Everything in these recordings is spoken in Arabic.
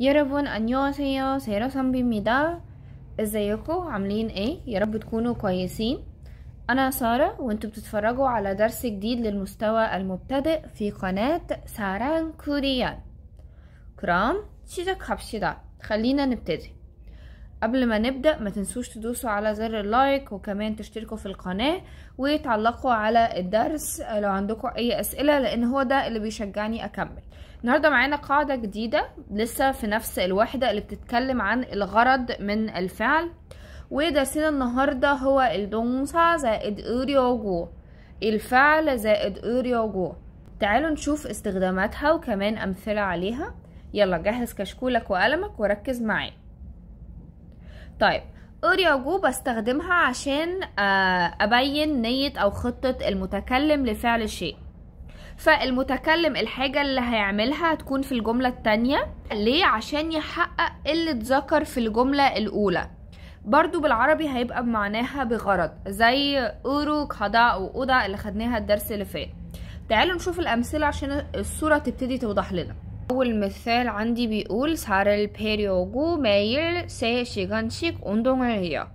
여러분 안녕하세요 سيرة 선비입니다 ازيكم عاملين ايه يا رب تكونوا كويسين انا سارة وانتوا بتتفرجوا على درس جديد للمستوى المبتدئ في قناة ساران كوريان كرام 시작합시다 خلينا نبتدي قبل ما نبدأ ما تنسوش تدوسوا على زر اللايك وكمان تشتركوا في القناة وتعلقوا على الدرس لو عندكم أي أسئلة لأن هو ده اللي بيشجعني أكمل. النهاردة معانا قاعدة جديدة لسه في نفس الوحدة اللي بتتكلم عن الغرض من الفعل. ودرسنا النهاردة هو ال 동사 زائد 으려고 الفعل زائد 으려고 تعالوا نشوف استخداماتها وكمان أمثلة عليها. يلا جهز كشكولك وقلمك وركز معايا. طيب 으려고 بستخدمها عشان أبين نية أو خطة المتكلم لفعل شيء. فالمتكلم الحاجة اللي هيعملها هتكون في الجملة التانية. ليه؟ عشان يحقق اللي اتذكر في الجملة الأولى. برضو بالعربي هيبقى بمعناها بغرض زي اورو كدا واودا اللي خدناها الدرس اللي فات. تعالوا نشوف الأمثلة عشان الصورة تبتدي توضح لنا. أول مثال عندي بيقول 살을 빼려고 매일 3시간씩 운동을 해요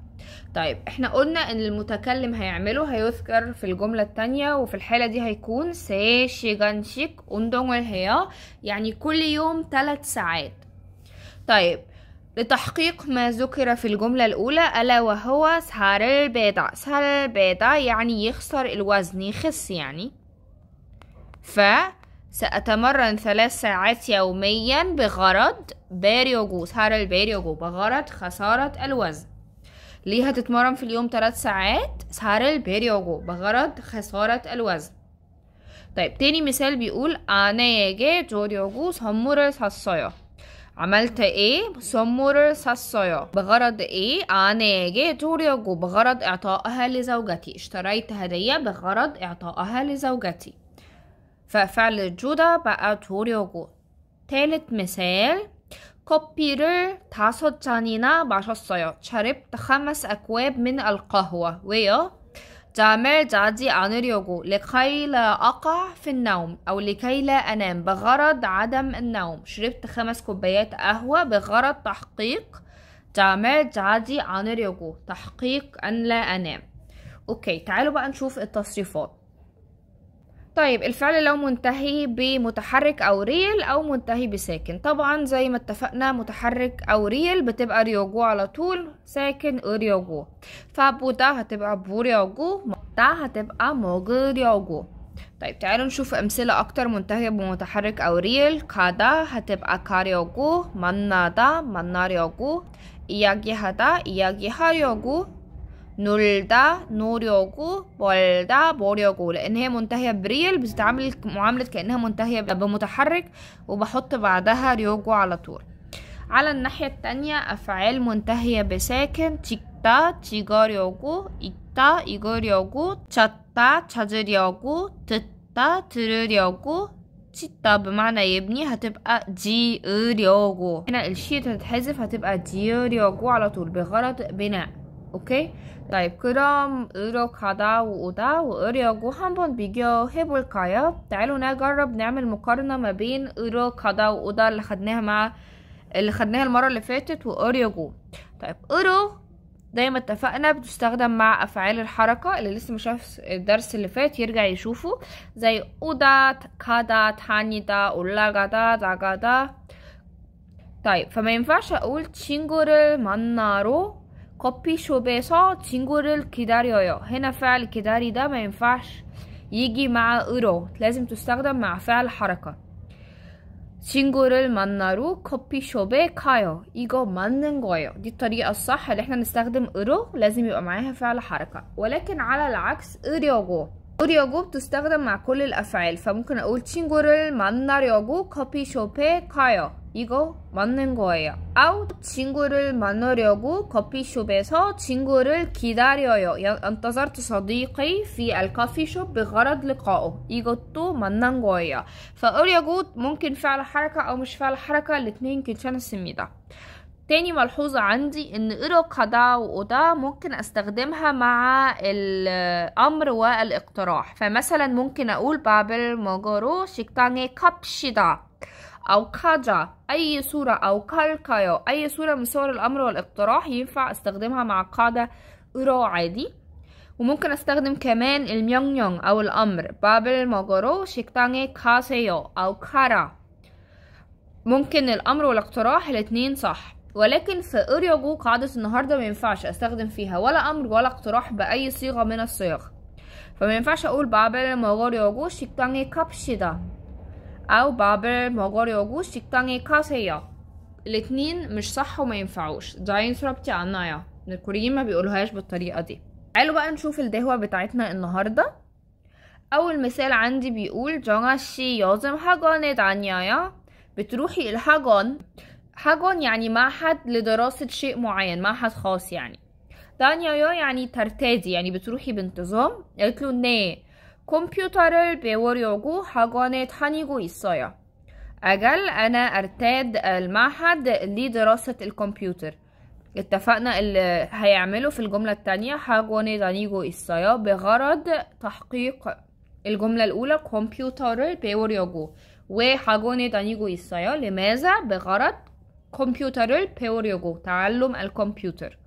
طيب احنا قلنا ان المتكلم هيعمله هيذكر في الجملة التانية وفي الحالة دي هيكون 3시간씩 운동을 해요 يعني كل يوم 3 ساعات طيب لتحقيق ما ذكر في الجملة الأولى ألا وهو 살을 빼다 살을 빼다 يعني يخسر الوزن يخس يعني ف سأتمرن ثلاث ساعات يوميا بغرض باري وجوز هرى بغرض خسارة الوزن. ليه هتتمرن في اليوم ثلاث ساعات؟ سعر الباريوجو بغرض خسارة الوزن. طيب تاني مثال بيقول 아내에게 주려고 선물을 عملت إيه؟ 선물을 샀어요 بغرض إيه؟ 아내에게 주려고 بغرض إعطائها لزوجتي. اشتريت هدية بغرض إعطائها لزوجتي. ففعل جودة بقى 주려고 تالت مثال 커피를 다섯 잔이나 마셨어요. شربت خمس أكواب من القهوة 왜요? 잠을 자지 않으려고 لكي لا أقع في النوم أو لكي لا أنام بغرض عدم النوم شربت خمس كوبايات قهوة بغرض تحقيق 잠을 자지 않으려고 تحقيق أن لا أنام أوكي تعالوا بقى نشوف التصريفات طيب الفعل لو منتهي بمتحرك أو 리을 أو منتهي بساكن. طبعا زي ما اتفقنا متحرك أو 리을 بتبقى 려고 على طول ساكن 으려고 ف 보다 هتبقى 보려고 먹다 هتبقى 먹으려고 طيب تعالوا نشوف أمثلة أكتر منتهية بمتحرك أو 리을 가다 هتبقى 가려고 만나다 만나려고 얘기하다 얘기하려고 놀다 놀려고 불다 불려고 لأن هي منتهية ب 리을 بتتعامل معاملة كأنها منتهية بمتحرك وبحط بعدها 려고 على طول. على الناحية التانية أفعال منتهية بساكن. 찍다 찍으려고 읽다 읽으려고 찾다 찾으려고. 듣다 들으려고 짓다 بمعنى يبني هتبقى 지으려고 هنا ال 시옷 هتتحذف هتبقى 지으려고 على طول بغرض بناء. 오케이? طيب 그럼 으러 가다 오다 오려고 한번 비교해 볼까요? تعالوا نجرب نعمل مقارنة ما بين 으러 가다 오다 اللي خدناها مع اللي خدناها المرة اللي فاتت وأريجو طيب أرو زي ما اتفقنا بتستخدم مع أفعال الحركة اللي لسه مشاف الدرس اللي فات يرجع يشوفه زي 오다 가다 다니다 올라가다 나가다 طيب فما ينفعش أقول 친구를 만나러 커피숍에서 친구를 기다려요 هنا فعل 기다리 ده ما ينفعش يجي مع 으로 لازم تستخدم مع فعل حركة 친구를 만나러 커피숍에 가요 이거 맞는 거예요 دي الطريقة الصح اللي احنا نستخدم 으로 لازم يبقى معاها فعل حركة ولكن على العكس 으려고 으려고 بتستخدم مع كل الأفعال فممكن أقول 친구를 만나려고 커피숍에 가요 이거 맞는 거예요. أو 친구를 만나려고 커피숍에서 친구를 기다려요. انتظرت صديقي في الكافيشوب بغرض لقائه. 이것도 맞는 거예요. فأريجو ممكن فعل حركة أو مش فعل حركة الاتنين 괜찮습니다. تاني ملحوظة عندي ان اروكادا واودا ممكن استخدمها مع الامر والاقتراح فمثلا ممكن اقول بابل مجرو 식당에 갑시다 أو قاجا أي صورة أو كالكايو أي صورة من صور الأمر والاقتراح ينفع استخدمها مع قاعدة أرو عادي وممكن استخدم كمان الميونيون أو الأمر بابل موغورو شيكتاني كاسيو أو كارا ممكن الأمر والاقتراح الاتنين صح ولكن في أريوجو قاعدة النهاردة ما ينفعش استخدم فيها ولا أمر ولا اقتراح بأي صيغة من الصيغ فما ينفعش أقول بابل موغوريوجو شيكتاني كابشيدا أو بابل موغوريوجو شيكتاني كاسيو الاتنين مش صح وما ينفعوش داين سربتي عنايا الكوريين ما بيقولوهاش بالطريقة دي تعالوا بقى نشوف الدهوة بتاعتنا النهاردة أول مثال عندي بيقول 정아씨 요즘 학원에 다녀요 بتروحي الحاجون حاجون يعني معهد لدراسة شيء معين معهد خاص يعني. دانيا يو يعني ترتادي يعني بتروحي بانتظام. قالت له 네 컴퓨터를 بيوريوغو 학원에 تانيغو 있어요 أجل أنا أرتاد المعهد لدراسة الكمبيوتر. اتفقنا اللي هيعمله في الجملة التانية حاجوني دانيغو إسايا بغرض تحقيق الجملة الأولى كمبيوتر بيوريوغو وحاجوني دانيغو إسايا لماذا؟ بغرض 원에 다니고 있어요 لماذا بغرض كمبيوتر 배우려고 تعلم الكمبيوتر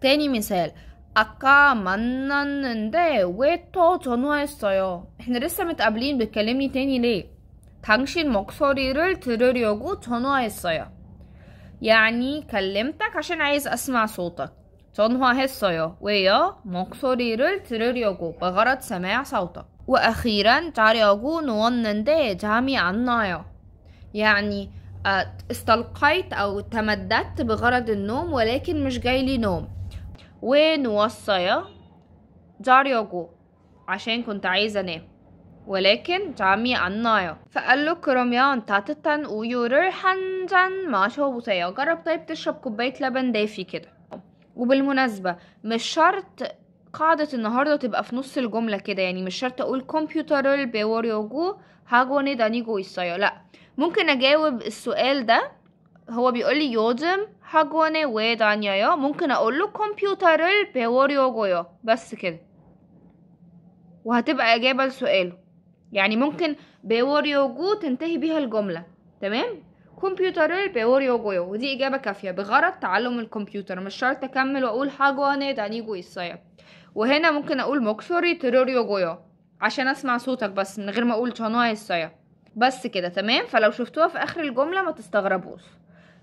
تاني مثال 아까 만났는데 왜 또 전화했어요? احنا لسه متقابلين بتكلمني تاني ليه؟ 당신 목소리를 들으려고 전화했어요. يعني كلمتك عشان عايز أسمع صوتك. 전화했어요. 왜요? 목소리를 들으려고 بغرض سماع صوتك. وأخيرا 자려고 누웠는데 잠이 안 나요. يعني آه، استلقيت أو تمددت بغرض النوم ولكن مش جاي لي نوم. ونوصية جاريوجو عشان كنت عايزة أنام. ولكن جامي أنايا. فقال له 그러면 따뜻한 حنجان 한잔 بوسايا جرب طيب تشرب كوباية لبن دافي كده. وبالمناسبة مش شرط قاعدة النهاردة تبقى في نص الجملة كده يعني مش شرط أقول كمبيوتر بيوريوجو هاجوني دانيجو 있어요. لأ ممكن أجاوب السؤال ده هو بيقول لي 요즘 학원에 왜 다녀요? ممكن أقول له 컴퓨터를 배우려고요 بس كده وهتبقى إجابة لسؤاله يعني ممكن 배우려고 تنتهي بيها الجملة تمام؟ 컴퓨터를 배우려고요 ودي إجابة كافية بغرض تعلم الكمبيوتر مش شرط أكمل وأقول 학원에 다니고 있어요 وهنا ممكن أقول 목소리 들으려고요 عشان أسمع صوتك بس من غير ما أقول 전화했어요 بس كده تمام فلو شفتوها في آخر الجملة ما تستغربوش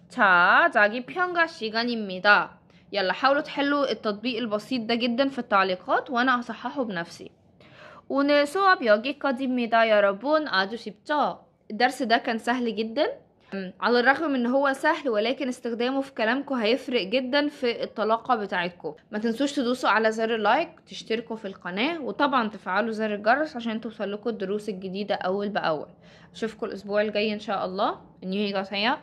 자, 자기 평가 시간입니다. يلا حاولوا تحلوا التطبيق البسيط ده جدا في التعليقات وانا هصححه بنفسي 오늘 수업 여기까지입니다 여러분 아주 쉽죠? الدرس ده كان سهل جدا على الرغم إن هو سهل ولكن استخدامه في كلامكم هيفرق جدا في الطلاقة بتاعتكم. ما تنسوش تدوسوا على زر اللايك تشتركوا في القناة وطبعا تفعلوا زر الجرس عشان توصلكوا الدروس الجديدة أول بأول. أشوفكم الأسبوع الجاي إن شاء الله. 你愿意告参加？